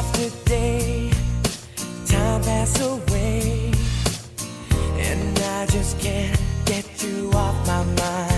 after day, time passes away, and I just can't get you off my mind.